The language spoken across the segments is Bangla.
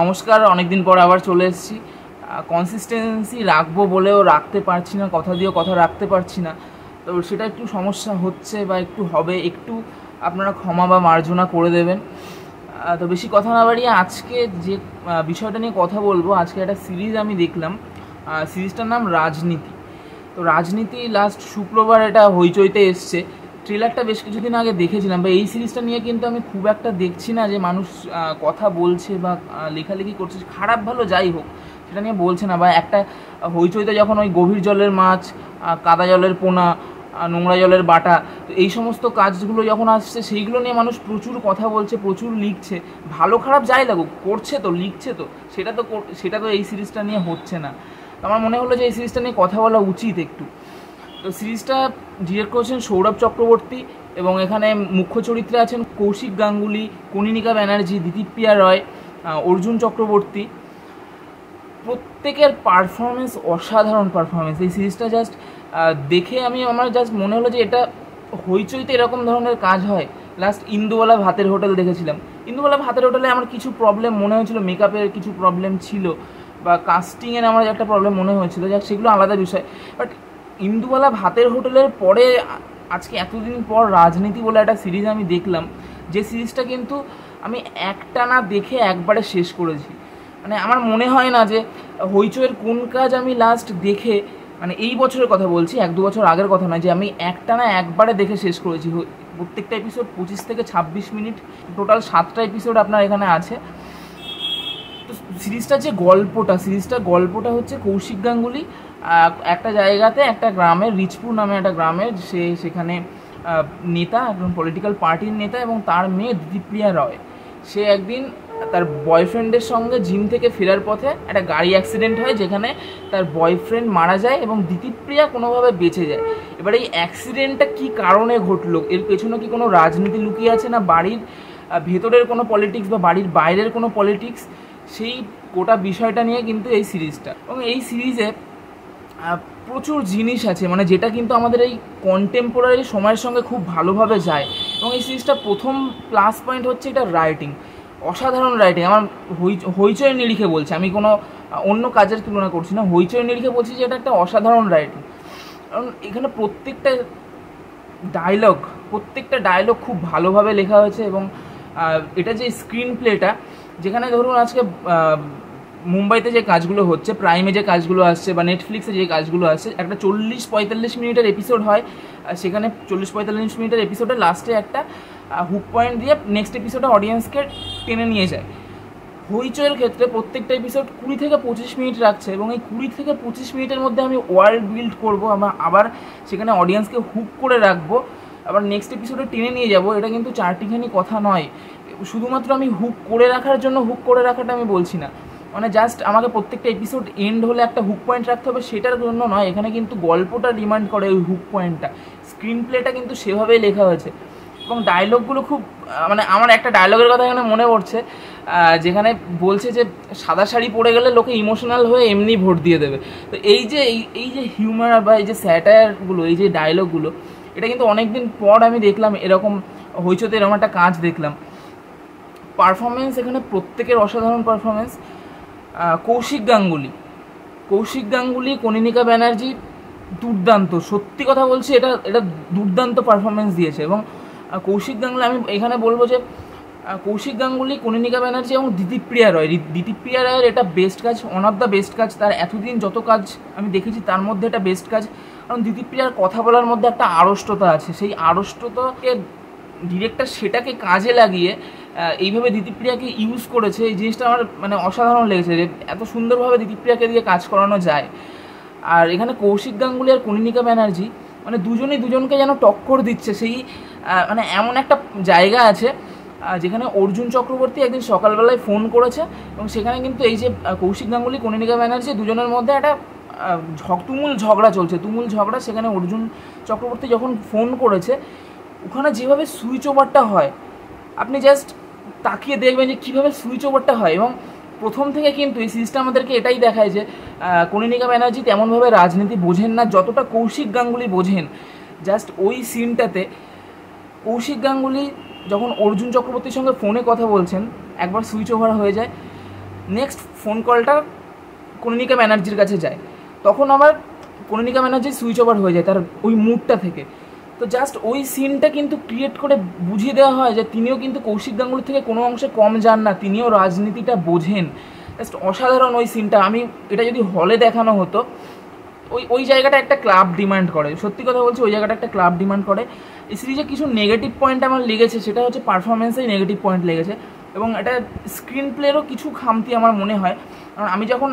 নমস্কার, অনেকদিন পর আবার চলে এসেছি। কনসিস্টেন্সি রাখব বলেও রাখতে পারছি না, কথা দিয়েও কথা রাখতে পারছি না। তো সেটা একটু সমস্যা হচ্ছে বা একটু হবে, একটু আপনারা ক্ষমা বা মার্জনা করে দেবেন। তো বেশি কথা না বাড়িয়ে আজকে যে বিষয়টা নিয়ে কথা বলব, আজকে একটা সিরিজ আমি দেখলাম। সিরিজটার নাম রাজনীতি। তো রাজনীতি লাস্ট শুক্রবার এটা হইচইতে এসছে। ট্রেলারটা বেশ কিছুদিন আগে দেখেছিলাম। বা এই সিরিজটা নিয়ে কিন্তু আমি খুব একটা দেখছি না যে মানুষ কথা বলছে বা লেখালেখি করছে। খারাপ ভালো যাই হোক, সেটা নিয়ে বলছে না। বা একটা হইচইতে যখন ওই গভীর জলের মাছ কাদা জলের পোনা নোংরা জলের বাটা, তো এই সমস্ত কাজগুলো যখন আসছে, সেইগুলো নিয়ে মানুষ প্রচুর কথা বলছে, প্রচুর লিখছে। ভালো খারাপ যাই লাগুক, করছে তো, লিখছে তো। সেটা তো সেটা তো এই সিরিজটা নিয়ে হচ্ছে না। আমার মনে হলো যে এই সিরিজটা নিয়ে কথা বলা উচিত একটু। তো সিরিজটা ডিরেক্ট করেছেন সৌরভ চক্রবর্তী এবং এখানে মুখ্য চরিত্রে আছেন কৌশিক গাঙ্গুলি কনিনিকা ব্যানার্জি দিতিপ্রিয়া রয় অর্জুন চক্রবর্তী। প্রত্যেকের পারফরমেন্স অসাধারণ পারফরমেন্স এই সিরিজটা জাস্ট দেখে আমি আমার জাস্ট মনে হলো যে এটা হইচইতে এরকম ধরনের কাজ হয়। লাস্ট ইন্দুওয়ালা ভাতের হোটেল দেখেছিলাম। ইন্দুওয়ালা ভাতের হোটেলে আমার কিছু প্রবলেম মনে হয়েছিল মেকআপের কিছু প্রবলেম ছিল বা কাস্টিংয়ের আমার একটা প্রবলেম মনে হয়েছিল। যাক, সেগুলো আলাদা বিষয়। বাট ইন্দুওয়ালা ভাতের হোটেলের পরে আজকে এতদিন পর রাজনীতি বলে একটা সিরিজ আমি দেখলাম। যে সিরিজটা কিন্তু আমি একটানা দেখে একবারে শেষ করেছি। মানে আমার মনে হয় না যে হইচইয়ের কোন কাজ আমি লাস্ট দেখে মানে এই বছরের কথা বলছি, এক দু বছর আগের কথা নয়, যে আমি একটানা একবারে দেখে শেষ করেছি। প্রত্যেকটা এপিসোড পঁচিশ থেকে ছাব্বিশ মিনিট টোটাল সাতটা এপিসোড আপনার এখানে আছে। তো সিরিজটার যে গল্পটা, সিরিজটার গল্পটা হচ্ছে কৌশিক গাঙ্গুলি একটা জায়গাতে একটা গ্রামের রিচপুর নামে একটা গ্রামের সে সেখানে নেতা, একজন পলিটিক্যাল পার্টির নেতা এবং তার মেয়ে দিদিপ্রিয়া রয়। সে একদিন তার বয়ফ্রেন্ডের সঙ্গে জিম থেকে ফেরার পথে একটা গাড়ি অ্যাক্সিডেন্ট হয় যেখানে তার বয়ফ্রেন্ড মারা যায় এবং দিতিপ্রিয়া কোনোভাবে বেঁচে যায়। এবার এই অ্যাক্সিডেন্টটা কি কারণে ঘটলো? এর পেছনে কি কোনো রাজনীতি লুকিয়ে আছে না বাড়ির ভেতরের কোনো পলিটিক্স বা বাড়ির বাইরের কোনো পলিটিক্স সেই গোটা বিষয়টা নিয়ে কিন্তু এই সিরিজটা এবং এই সিরিজে প্রচুর জিনিস আছে মানে যেটা কিন্তু আমাদের এই কন্টেম্পোরারি সময়ের সঙ্গে খুব ভালোভাবে যায়। এবং এই সিরিজটা প্রথম প্লাস পয়েন্ট হচ্ছে এটা রাইটিং অসাধারণ রাইটিং আমার হই, হইচই নিরিখে বলছে। আমি কোনো, অন্য কাজের তুলনা করছি না। হইচই নিরিখে বলছি যে এটা একটা অসাধারণ রাইটিং কারণ এখানে প্রত্যেকটা ডায়লগ প্রত্যেকটা ডায়লগ খুব ভালোভাবে লেখা হয়েছে এবং এটা যে স্ক্রিন প্লেটা যেখানে ধরুন আজকে মুম্বাইতে যে কাজগুলো হচ্ছে প্রাইমে যে কাজগুলো আসছে বা নেটফ্লিক্সে যে কাজগুলো আসছে, একটা চল্লিশ পঁয়তাল্লিশ মিনিটের এপিসোড হয়। সেখানে চল্লিশ পঁয়তাল্লিশ মিনিটের এপিসোডে লাস্টে একটা হুক পয়েন্ট দিয়ে নেক্সট এপিসোডে অডিয়েন্সকে টেনে নিয়ে যায়। হইচইয়ের ক্ষেত্রে প্রত্যেকটা এপিসোড কুড়ি থেকে পঁচিশ মিনিট রাখছে এবং এই কুড়ি থেকে পঁচিশ মিনিটের মধ্যে আমি ওয়ার্ল্ড বিল্ড করব, আমার আবার সেখানে অডিয়েন্সকে হুক করে রাখব, আবার নেক্সট এপিসোডে টেনে নিয়ে যাব, এটা কিন্তু চারটিখানি কথা নয়। শুধুমাত্র আমি হুক করে রাখার জন্য হুক করে রাখাটা আমি বলছি না। মানে জাস্ট আমাকে প্রত্যেকটা এপিসোড এন্ড হলে একটা হুক পয়েন্ট রাখতে হবে, সেটার জন্য নয়, এখানে কিন্তু গল্পটা ডিমান্ড করে ওই হুক পয়েন্টটা স্ক্রিন প্লেটা কিন্তু সেভাবেই লেখা হয়েছে। এবং ডায়লগগুলো খুব মানে আমার একটা ডায়লগের কথা এখানে মনে পড়ছে যেখানে বলছে যে, সাদা শাড়ি পরে গেলে লোকে ইমোশনাল হয়ে এমনি ভোট দিয়ে দেবে। তো এই যে এই যে হিউমার বা এই যে স্যাটায়ারগুলো এই যে ডায়লগগুলো এটা কিন্তু অনেকদিন পর আমি দেখলাম, এরকম হইচতে এরকম একটা কাজ দেখলাম। পারফরমেন্স এখানে প্রত্যেকের অসাধারণ পারফরমেন্স কৌশিক গাঙ্গুলি। কৌশিক গাঙ্গুলি কনিনিকা ব্যানার্জি, দুর্দান্ত। সত্যি কথা বলছি, এটা এটা দুর্দান্ত পারফরমেন্স দিয়েছে এবং কৌশিক গাঙ্গুলি, আমি এখানে বলব যে কৌশিক গাঙ্গুলি কনিনিকা ব্যানার্জি এবং দিতিপ্রিয়া রয়। দিতিপ্রিয়া রায়ের এটা বেস্ট কাজ ওয়ান অফ দ্য বেস্ট কাজ, তার এতদিন যত কাজ আমি দেখেছি, তার মধ্যে এটা বেস্ট কাজ। কারণ দিতিপ্রিয়ার কথা বলার মধ্যে একটা আড়ষ্টতা আছে। সেই আড়ষ্টতাকে ডিরেক্টর সেটাকে কাজে লাগিয়ে এইভাবে দিতিপ্রিয়াকে ইউজ করেছে, এই জিনিসটা আমার মানে অসাধারণ লেগেছে যে এত সুন্দরভাবে দিতিপ্রিয়াকে দিয়ে কাজ করানো যায়। আর এখানে কৌশিক গাঙ্গুলি আর কনিনিকা ব্যানার্জি মানে দুজনেই দুজনকে যেন টক্কর দিচ্ছে, সেই মানে এমন একটা জায়গা আছে যেখানে অর্জুন চক্রবর্তী একদিন সকালবেলায় ফোন করেছে এবং সেখানে কিন্তু এই যে কৌশিক গাঙ্গুলি কনিনিকা ব্যানার্জি দুজনের মধ্যে একটা তুমুল ঝগড়া চলছে, তুমুল ঝগড়া সেখানে অর্জুন চক্রবর্তী যখন ফোন করেছে, ওখানে যেভাবে সুইচ ওভারটা হয় আপনি জাস্ট তাকিয়ে দেখবেন যে কীভাবে সুইচ ওভারটা হয় এবং প্রথম থেকে কিন্তু এই সিরিজটা আমাদেরকে এটাই দেখায় যে কনিনিকা ব্যানার্জি তেমনভাবে রাজনীতি বোঝেন না, যতটা কৌশিক গাঙ্গুলি বোঝেন জাস্ট ওই সিনটাতে কৌশিক গাঙ্গুলি যখন অর্জুন চক্রবর্তীর সঙ্গে ফোনে কথা বলছেন, একবার সুইচ ওভার হয়ে যায় নেক্সট ফোন কলটা কনিকা ব্যানার্জির কাছে যায়, তখন আবার কনিকা ব্যানার্জি সুইচ ওভার হয়ে যায় তার ওই মুডটা থেকে। তো জাস্ট ওই সিনটা কিন্তু ক্রিয়েট করে বুঝিয়ে দেওয়া হয় যে তিনিও কিন্তু কৌশিক গাঙ্গুলি থেকে কোনো অংশে কম যান না, তিনিও রাজনীতিটা বোঝেন। জাস্ট অসাধারণ ওই সিনটা আমি এটা যদি হলে দেখানো হতো, ওই ওই জায়গাটা একটা ক্লাব ডিমান্ড করে। সত্যি কথা বলছি, ওই জায়গাটা একটা ক্লাব ডিমান্ড করে। এই সিরিজে কিছু নেগেটিভ পয়েন্ট আমার লেগেছে, সেটা হচ্ছে পারফরমেন্সেই নেগেটিভ পয়েন্ট লেগেছে। এবং এটা স্ক্রিন প্লেরও কিছু খামতি আমার মনে হয়। কারণ আমি যখন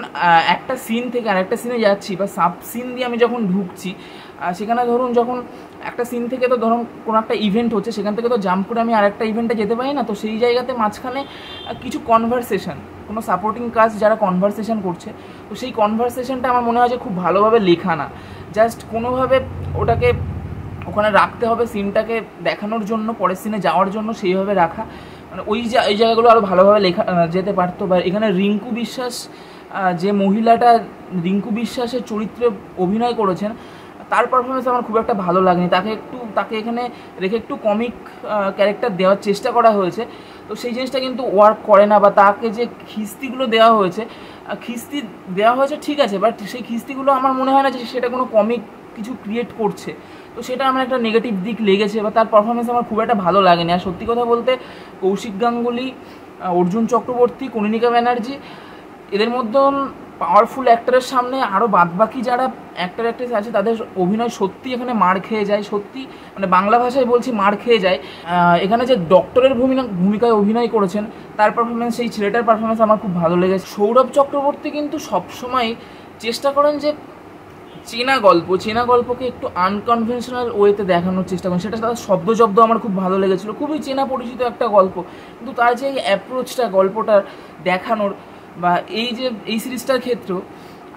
একটা সিন থেকে আর একটা সিনে যাচ্ছি বা সাব সিন দিয়ে আমি যখন ঢুকছি সেখানে ধরুন যখন একটা সিন থেকে তো ধরুন কোনো একটা ইভেন্ট হচ্ছে, সেখান থেকে তো জাম্প করে আমি আরেকটা ইভেন্টে যেতে পারি না, তো সেই জায়গাতে মাঝখানে কিছু কনভারসেশন কোনো সাপোর্টিং কাজ যারা কনভারসেশন করছে, তো সেই কনভারসেশনটা আমার মনে হয় যে খুব ভালোভাবে লেখা না। জাস্ট কোনোভাবে ওটাকে, ওখানে রাখতে হবে সিনটাকে দেখানোর জন্য, পরের সিনে যাওয়ার জন্য সেইভাবে রাখা। মানে ওই ওই জায়গাগুলো আরও ভালোভাবে লেখা যেতে পারতো। বা এখানে রিঙ্কু বিশ্বাস যে মহিলাটা রিঙ্কু বিশ্বাসের চরিত্রে অভিনয় করেছেন, তার পারফরমেন্স আমার খুব একটা ভালো লাগেনি। তাকে একটু, তাকে এখানে রেখে একটু কমিক ক্যারেক্টার দেওয়ার চেষ্টা করা হয়েছে। তো সেই জিনিসটা কিন্তু ওয়ার্ক করে না বা তাকে যে খিস্তিগুলো দেওয়া হয়েছে খিস্তি দেওয়া হয়েছে ঠিক আছে বাট সেই খিস্তিগুলো আমার মনে হয় না যে সেটা কোনো কমিক কিছু ক্রিয়েট করছে। তো সেটা আমার একটা নেগেটিভ দিক লেগেছে বা তার পারফরমেন্স আমার খুব একটা ভালো লাগেনি। আর সত্যি কথা বলতে, কৌশিক গাঙ্গুলি অর্জুন চক্রবর্তী, কনিনিকা ব্যানার্জি, এদের মধ্যে পাওয়ারফুল অ্যাক্টরের সামনে আরও বাদবাকি যারা অ্যাক্টর অ্যাক্ট্রেস আছে, তাদের অভিনয় সত্যি এখানে মার খেয়ে যায়, সত্যি মানে বাংলা ভাষায় বলছি মার খেয়ে যায়। এখানে যে ডক্টরের ভূমিকা ভূমিকায় অভিনয় করেছেন, তার পারফরমেন্স সেই ছেলেটার পারফরমেন্স আমার খুব ভালো লেগেছে। সৌরভ চক্রবর্তী কিন্তু সবসময় চেষ্টা করেন যে চেনা গল্প, চেনা গল্পকে একটু আনকনভেনশনাল ওয়েতে দেখানোর চেষ্টা করেন। সেটা তার শব্দ শব্দ আমার খুব ভালো লেগেছিলো। খুবই চেনা পরিচিত একটা গল্প। কিন্তু তার যে এই অ্যাপ্রোচটা গল্পটার দেখানোর বা এই যে, এই সিরিজটার ক্ষেত্রেও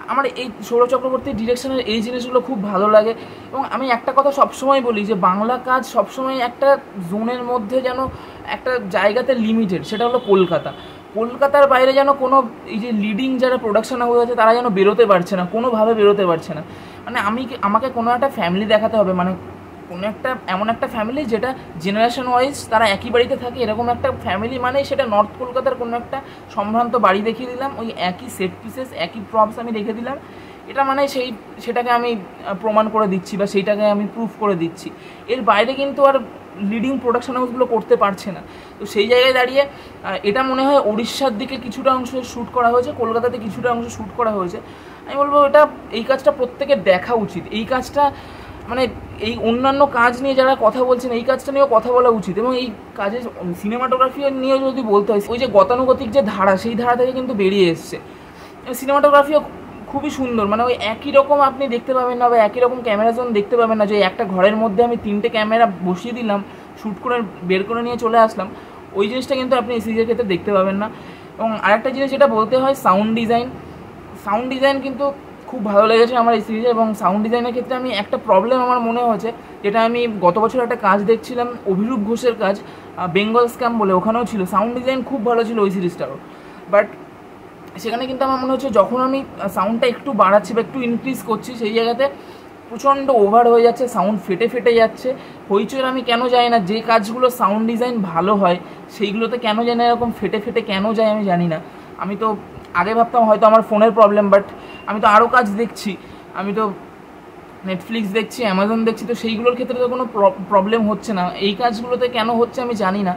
আমার এই সৌর চক্রবর্তীর ডিরেকশনের এই জিনিসগুলো খুব ভালো লাগে। এবং আমি একটা কথা সবসময় বলি যে, বাংলা কাজ সবসময় একটা জোনের মধ্যে যেন একটা জায়গাতে লিমিটেড সেটা হলো কলকাতা। কলকাতার বাইরে যেন কোনো এই যে লিডিং যারা প্রোডাকশন হাউস আছে, তারা যেন বেরোতে পারছে না, কোনোভাবে বেরোতে পারছে না। মানে আমি আমাকে কোনো একটা ফ্যামিলি দেখাতে হবে মানে কোনো একটা, এমন একটা ফ্যামিলি যেটা জেনারেশন ওয়াইজ তারা একই বাড়িতে থাকে, এরকম একটা ফ্যামিলি মানে সেটা নর্থ কলকাতার কোনো একটা সম্ভ্রান্ত বাড়ি দেখিয়ে দিলাম, ওই একই সেট পিসেস একই প্রপস আমি রেখে দিলাম। এটা মানে সেই সেটাকে আমি প্রমাণ করে দিচ্ছি বা সেইটাকে আমি প্রুফ করে দিচ্ছি। এর বাইরে কিন্তু আর লিডিং প্রোডাকশন হাউসগুলো করতে পারছে না। তো সেই জায়গায় দাঁড়িয়ে এটা মনে হয় উড়িষ্যার দিকে কিছুটা অংশ শ্যুট করা হয়েছে, কলকাতাতে কিছুটা অংশ শ্যুট করা হয়েছে। আমি বলব এটা, এই কাজটা প্রত্যেকের দেখা উচিত। এই কাজটা মানে এই অন্যান্য কাজ নিয়ে যারা কথা বলছেন, এই কাজটা নিয়েও কথা বলা উচিত। এবং এই কাজের সিনেমাটোগ্রাফি নিয়ে যদি বলতে হয়, ওই যে গতানুগতিক যে ধারা, সেই ধারা থেকে কিন্তু বেরিয়ে এসছে। সিনেমাটোগ্রাফিও খুবই সুন্দর। মানে ওই একই রকম আপনি দেখতে পাবেন না বা একই রকম ক্যামেরা জোন দেখতে পাবেন না যে একটা ঘরের মধ্যে আমি তিনটে ক্যামেরা বসিয়ে দিলাম শ্যুট করে বের করে নিয়ে চলে আসলাম। ওই জিনিসটা কিন্তু আপনি এই সিরিজের ক্ষেত্রে দেখতে পাবেন না। এবং আরেকটা জিনিস যেটা বলতে হয় সাউন্ড ডিজাইন সাউন্ড ডিজাইন কিন্তু খুব ভালো লেগেছে আমার এই সিরিজে এবং সাউন্ড ডিজাইনের ক্ষেত্রে আমি একটা প্রবলেম আমার মনে হয়েছে, যেটা আমি গত বছর একটা কাজ দেখছিলাম, অভিরূপ ঘোষের কাজ বেঙ্গল স্ক্যাম বলে ওখানেও ছিল। সাউন্ড ডিজাইন খুব ভালো ছিল ওই সিরিজটারও বাট সেখানে কিন্তু আমার মনে হচ্ছে যখন আমি সাউন্ডটা একটু বাড়াচ্ছি বা একটু ইনক্রিজ করছি, সেই জায়গাতে প্রচণ্ড ওভার হয়ে যাচ্ছে সাউন্ড ফেটে ফেটে যাচ্ছে। হইচইয়ের আমি কেন যাই না, যে কাজগুলো সাউন্ড ডিজাইন ভালো হয়, সেইগুলোতে কেন জানি এরকম ফেটে ফেটে কেন যায় আমি জানি না। আমি তো আগে ভাবতাম হয়তো আমার ফোনের প্রবলেম বাট আমি তো আরও কাজ দেখছি। আমি তো নেটফ্লিক্স দেখছি অ্যামাজন দেখছি, তো সেইগুলোর ক্ষেত্রে তো কোনো প্রবলেম হচ্ছে না। এই কাজগুলোতে কেন হচ্ছে আমি জানি না।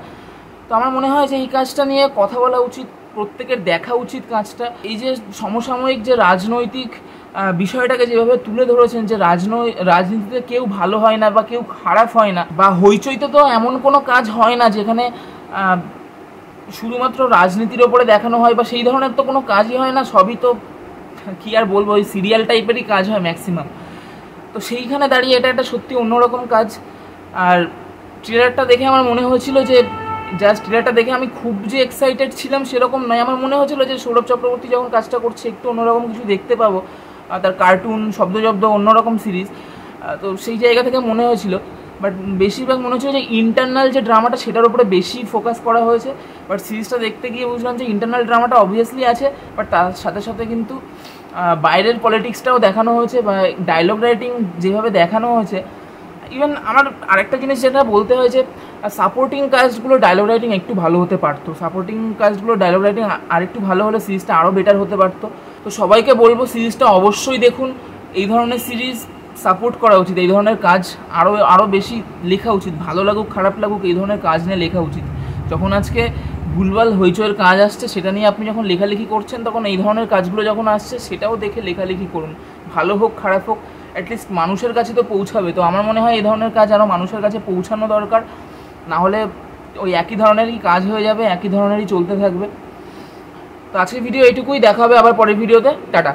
তো আমার মনে হয় যে এই কাজটা নিয়ে কথা বলা উচিত। প্রত্যেকের দেখা উচিত কাজটা। এই যে সমসাময়িক যে রাজনৈতিক বিষয়টাকে যেভাবে তুলে ধরেছেন যে রাজনৈ, রাজনীতিতে কেউ ভালো হয় না বা কেউ খারাপ হয় না, বা হইচইতে তো এমন কোনো কাজ হয় না যেখানে শুধুমাত্র রাজনীতির ওপরে দেখানো হয় বা সেই ধরনের তো কোনো কাজই হয় না, সবই তো, কী আর বলব, ওই সিরিয়াল টাইপেরই কাজ হয় ম্যাক্সিমাম তো সেইখানে দাঁড়িয়ে এটা একটা সত্যি অন্যরকম কাজ। আর ট্রেলারটা দেখে আমার মনে হয়েছিল যে জাস্ট ট্রেলারটা দেখে আমি খুব যে এক্সাইটেড ছিলাম সেরকম নয়। আমার মনে হয়েছিল যে সৌরভ চক্রবর্তী যখন কাজটা করছে, একটু অন্যরকম কিছু দেখতে পাবো। তার কার্টুন শব্দজব্দ অন্যরকম সিরিজ তো সেই জায়গা থেকে মনে হয়েছিল। বাট বেশিরভাগ মনে হচ্ছিল যে ইন্টারনাল যে ড্রামাটা সেটার উপরে বেশি ফোকাস করা হয়েছে। বাট সিরিজটা দেখতে গিয়ে বুঝলাম যে ইন্টারনাল ড্রামাটা অবভিয়াসলি আছে। বাট তার সাথে সাথে কিন্তু বাইরের পলিটিক্সটাও দেখানো হয়েছে বা ডায়লগ রাইটিং যেভাবে দেখানো হয়েছে ইভেন আমার আরেকটা জিনিস যেটা বলতে হয় যে সাপোর্টিং কাজগুলো ডায়লগ রাইটিং একটু ভালো হতে পারতো। সাপোর্টিং কাজগুলো ডায়লগ রাইটিং আরেকটু ভালো হলে সিরিজটা আরও বেটার হতে পারতো। তো সবাইকে বলব সিরিজটা অবশ্যই দেখুন। এই ধরনের সিরিজ সাপোর্ট করা উচিত। এই ধরনের কাজ আরও আরও বেশি লেখা উচিত। ভালো লাগুক, খারাপ লাগুক, এই ধরনের কাজ নিয়ে লেখা উচিত। যখন আজকে ভুলভাল হইচয়ের কাজ আসছে, সেটা নিয়ে আপনি যখন লেখালেখি করছেন, তখন এই ধরনের কাজগুলো যখন আসছে, সেটাও দেখে লেখালেখি করুন। ভালো হোক, খারাপ হোক অ্যাটলিস্ট মানুষের কাছে তো পৌঁছাবে। তো আমার মনে হয় এই ধরনের কাজ আরও মানুষের কাছে পৌঁছানো দরকার। না হলে ওই একই ধরনেরই কাজ হয়ে যাবে, একই ধরনেরই চলতে থাকবে। তো আজকের ভিডিও এইটুকুই, দেখা হবে আবার পরের ভিডিওতে টাটা।